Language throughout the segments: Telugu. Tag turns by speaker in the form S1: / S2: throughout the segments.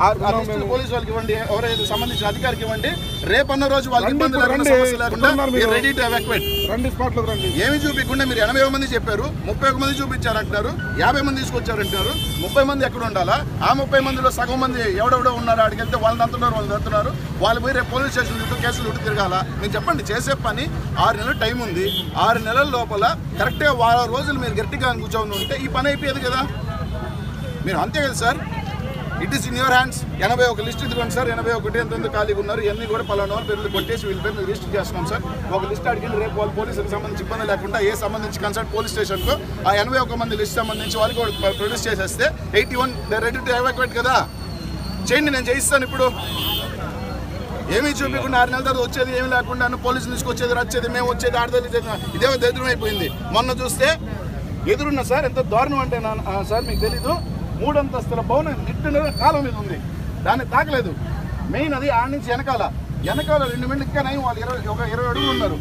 S1: పోలీసు వాళ్ళకి ఇవ్వండి ఎవరైతే సంబంధించిన అధికారికి ఇవ్వండి. రేపన్న రోజు వాళ్ళకి ఇబ్బంది లేకుండా
S2: రండి.
S1: సమస్య లేకుండా
S2: ఎక్కడున్నారు మీరు?
S1: రెడీ టు ఎవాక్యుయేట్
S2: రండి స్పాట్లో రండి.
S1: ఏమి చూపించకుండా మీరు ఎనభై మంది చెప్పారు ముప్పై ఒక మంది చూపించారంటున్నారు యాభై మంది తీసుకొచ్చారంటున్నారు ముప్పై మంది ఎక్కడ ఉండాలా? ఆ ముప్పై మందిలో సగం మంది ఎవడెవడో ఉన్నారు? అడిగి వెళ్తే వాళ్ళని అంటున్నారు వాళ్ళు అంటున్నారు. వాళ్ళు పోయి రేపు పోలీస్ స్టేషన్ చుట్టూ కేసులు చుట్టూ తిరగాల? మీరు చెప్పండి చేసే పని ఆరు నెలలు టైం ఉంది. ఆరు నెలల లోపల కరెక్ట్గా వారం రోజులు మీరు గట్టిగా కూర్చొని ఉంటే ఈ పని అయిపోయేది కదా. మీరు అంతే కదా sir? It is in your hands ఎనభై ఒక లిస్ట్ ఇదిగోండి సార్. ఎనభై ఒకటి ఎంతమంది ఖాళీగా ఉన్నారు. ఇవన్నీ కూడా పలానా వాళ్ళ పేర్లు కొట్టేసి వీళ్ళ పేర్లు రిజిస్టర్ చేస్తున్నాం సార్. ఒక లిస్ట్ అడిగింది. రేపు వాళ్ళు పోలీసులకు సంబంధించి ఇబ్బంది లేకుండా ఏ సంబంధించి కన్సల్ట్ పోలీస్ స్టేషన్కు ఆ ఎనభై ఒక మంది లిస్ట్ సంబంధించి వాళ్ళు కూడా ప్రొడ్యూస్ చేసేస్తే eighty one ready to evacuate కదా. చేయండి నేను చేయిస్తాను ఇప్పుడు. ఏమీ చూపించకుండా ఆరు నెలల తర్వాత వచ్చేది ఏమి లేకుండా పోలీసులు తీసుకొచ్చేది వచ్చేది మేము వచ్చేది ఆడదలి ఇదే దరిద్రం అయిపోయింది. మొన్న చూస్తే ఎదురున్న సార్ ఎంత దారుణం అంటే సార్ మీకు తెలీదు. మూడు అంతస్తుల భవనం నిట్టు కాలం మీద ఉంది. దాన్ని తాకలేదు. మెయిన్ అది ఆడ నుంచి వెనకాల. వెనకాల రెండు మినిట్లు ఇంకా నయం వాళ్ళు ఇరవై ఒక ఇరవై అడుగులు ఉన్నారు.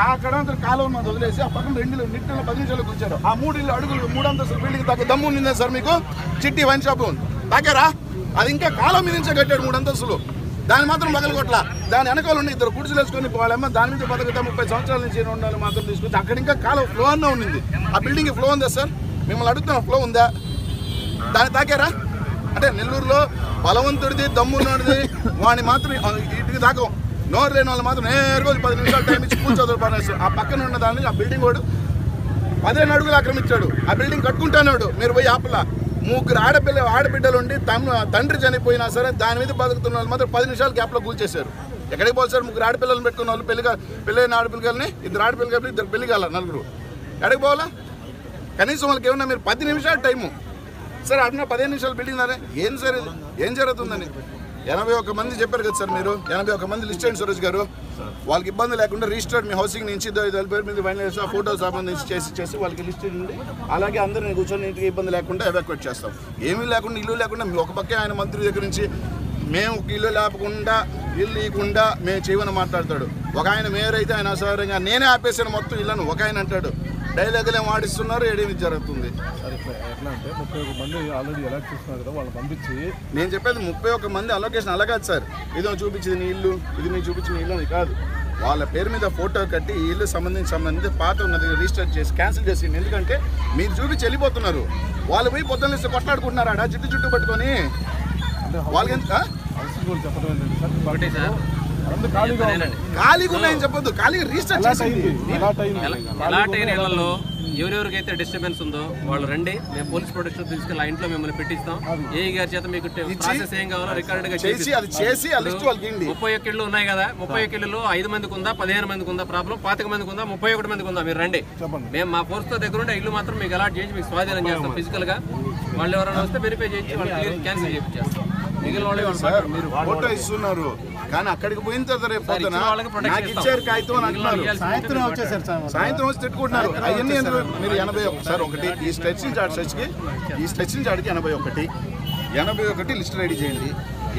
S1: అక్కడ కడంతా కాలువ మీద వదిలేసి ఆ పక్కన రెండు నిట్టుల పది నిమిషాలు కూర్చారు. ఆ మూడు ఇల్లు అడుగులు మూడు అంతస్తుల బిల్డింగ్ తగ్గ దమ్ము ఉందా సార్ మీకు? చిట్టి వైన్ షాప్ తాకారా? అది ఇంకా కాలం మీద నుంచే కట్టాడు మూడు అంతస్తులు దాన్ని మాత్రం పగలగొట్ల. దాని వెనకాల ఉన్న ఇద్దరు గుడిసెలు వేసుకొని పోవాలమ్మ. దాని నుంచి బతుకుతా ముప్పై సంవత్సరాల నుంచి ఉండాలి మాత్రం తీసుకొచ్చి అక్కడ ఇంకా కాలం ఫ్లో అన్న ఉండింది ఆ బిల్డింగ్ ఫ్లో ఉందా సార్? మిమ్మల్ని అడుగుతున్నా ఫ్లో ఉందా? దాన్ని తాకారా? అంటే నెల్లూరులో బలవంతుడిది దమ్మున్నోడిది వాడిని మాత్రం ఇటుకి తాకం. నోరు లేని వాళ్ళు మాత్రం నేరుగా పది నిమిషాలు టైం ఇచ్చి పూజ పడేస్తారు ఆ పక్కన ఉన్న దాన్ని ఆ బిల్డింగ్ వాడు పదిహేను అడుగులు ఆక్రమించాడు. ఆ బిల్డింగ్ కట్టుకుంటాన్నాడు మీరు పోయి ఆపలా. ముగ్గురు ఆడపిల్ల ఆడబిడ్డలు ఉండి తమ తండ్రి చనిపోయినా సరే దాని మీద బతుకుతున్న వాళ్ళు మాత్రం పది నిమిషాలు గ్యాప్లో కూల్చేశారు. ఎక్కడికి పోదు సార్ ముగ్గురు ఆడపిల్లలు పెట్టుకున్న వాళ్ళు పెళ్ళి పెళ్ళైన ఆడపిల్లల్ని ఇద్దరు ఆడపిల్లలు ఇద్దరు పెళ్ళి కాల నలుగురు. ఎక్కడికి పోవాలా? కనీసం వాళ్ళకి ఏమన్నా మీరు పది నిమిషాలు టైము సార్ అన్న పదిహేను నిమిషాలు బిల్డింగ్ అనే ఏం సార్ ఏం జరుగుతుందని? ఎనభై ఒక మంది చెప్పారు కదా సార్ మీరు. ఎనభై ఒక మంది లిస్ట్ అండి సురేష్ గారు. వాళ్ళకి ఇబ్బంది లేకుండా రిజిస్టర్డ్ మీ హౌసింగ్ నుంచి పేరు మీద ఫైనల్ చేసి ఆ ఫోటో సంబంధించి చేసి చేసి వాళ్ళకి లిస్ట్ ఇవ్వండి అలాగే అందరిని కూర్చొని ఇంటికి ఇబ్బంది లేకుండా ఎవాక్యుయేట్ చేస్తాం. ఏమీ లేకుండా ఇల్లు లేకుండా ఒక పక్కే ఆయన మంత్రి దగ్గర నుంచి మేము ఒక ఇల్లు లేకుండా ఇల్లు ఇవ్వకుండా మేము చేయమని మాట్లాడతాడు. ఒక ఆయన మేయర్ అయితే ఆయన అసౌకర్యంగా నేనే ఆపేసాను మొత్తం ఇల్లను ఒక ఆయన అంటాడు. డైలాగులు ఏం ఆడిస్తున్నారు? ఏడేమి జరుగుతుంది?
S2: సరే ఇప్పుడు ఎట్లా అంటే ముప్పై ఒక మంది ఆల్రెడీ ఎలా చూస్తున్నారు కదా వాళ్ళని పంపించి.
S1: నేను చెప్పేది ముప్పై ఒక మంది అలొకేషన్ అలా కాదు సార్. ఇదో చూపించింది నీ ఇల్లు ఇది మీకు చూపించిన ఇల్లు అని కాదు. వాళ్ళ పేరు మీద ఫోటో కట్టి ఈ ఇల్లు సంబంధించి సంబంధించి పాత ఉన్నది రిజిస్టర్ చేసి క్యాన్సిల్ చేసి ఎందుకంటే మీరు చూపించి వెళ్ళిపోతున్నారు. వాళ్ళు పోయి పొద్దున్న ఇస్తే కొట్లాడుకుంటున్నారు ఆడ చుట్టూ చుట్టూ పట్టుకొని వాళ్ళకి ఎంత
S2: వాళ్ళు చెప్పడం
S3: ఒకటే సార్.
S2: ఖాళీగా ఉన్నాయి.
S1: ఖాళీగా ఉన్నాయని చెప్పొద్దు. ఖాళీగా చేసింది.
S3: ఎవరెవరికైతే డిస్టర్బెన్స్ ఉందో వాళ్ళు రండి. మేము పోలీస్ ప్రొటెక్షన్ తీసుకెళ్ళి ఆ ఇంట్లో మిమ్మల్ని పెట్టిస్తాం. ఏ గారి చేత మీకు ప్రాసెస్ ఏం కావాలో రికార్డ్గా
S1: చేసి అది చేసి ఆ లిస్ట్ వాళ్ళకి ఇవ్వండి.
S3: ముప్పై ఒక్క ఇళ్ళు ఉన్నాయి కదా. ముప్పై ఒక్క ఇళ్ళు ఐదు మందికి ఉందా పదిహేను మందికి ఉందా ప్రాబ్లం పాతిక మందికి ఉందా ముప్పై ఒకటి మందికి ఉందా? మీరు రండి. మేము మా ఫోర్స్తో దగ్గర ఉండే ఇల్లు మాత్రం మీకు అలాట్ చేసి మీకు స్వాధీనం చేస్తాం ఫిజికల్గా వాళ్ళు ఎవరైనా వస్తే వెరిఫై చేసి వాళ్ళు క్యాన్సిల్ చేయించేస్తాం
S1: సార్. మీరు ఫోటో ఇస్తున్నారు. కానీ అక్కడికి పోయిన తర్వాత రేపు పొద్దున నాకు. ఇచ్చారు కాగితం అని అంటున్నారు.
S4: సాయంత్రం వచ్చేసారు సార్
S1: సాయంత్రం వచ్చి తిట్టుకుంటున్నారు. అవన్నీ మీరు ఎనభై ఒక సార్ ఒకటి ఈ స్ట్రెచ్ నుంచి ఆడ స్ట్రెచ్కి ఈ స్ట్రెచ్ నుంచి ఆడికి ఎనభై ఒకటి. ఎనభై ఒకటి లిస్ట్ రెడీ చేయండి.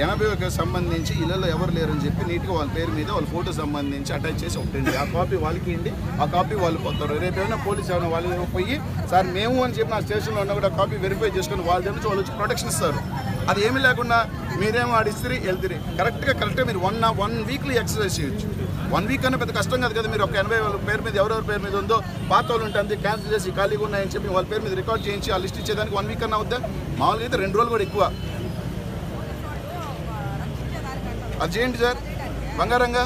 S1: ఎనభై ఒకటి సంబంధించి ఇళ్ళలో ఎవరు లేరని చెప్పి నీట్గా వాళ్ళ పేరు మీద వాళ్ళ ఫోటో సంబంధించి అటాచ్ చేసి ఒకటి ఆ కాపీ వాళ్ళకి ఇవ్వండి. ఆ కాపీ వాళ్ళు పోతారు. రేపు ఏమైనా పోలీస్ ఏమైనా వాళ్ళ పోయి సార్ మేము అని చెప్పి నా స్టేషన్లో ఉన్న కూడా కాపీ వెరిఫై చేసుకొని వాళ్ళ దగ్గర నుంచి వాళ్ళు వచ్చి ప్రొటెక్షన్ ఇస్తారు. అది ఏమి లేకుండా మీరేమో ఆడిస్తే వెళ్తారు. కరెక్ట్గా కరెక్ట్గా మీరు వన్ వన్ వీక్లీ ఎక్సర్సైజ్ చేయొచ్చు. వన్ వీక్ అనే పెద్ద కష్టం కాదు కదా మీరు ఒక ఎనభై వాళ్ళ పేరు మీద ఎవరెవరి పేరు మీద ఉందో పాత వాళ్ళు ఉంటుంది క్యాన్సిల్ చేసి ఖాళీగా ఉన్నాయని చెప్పి వాళ్ళ పేరు మీద రికార్డ్ చేయించి ఆ లిస్ట్ ఇచ్చేదానికి వన్ వీక్ అన్న అవుద్దా మామూలుగా అయితే రెండు రోజులు కూడా ఎక్కువ. అది చేయండి సార్. బంగారంగా?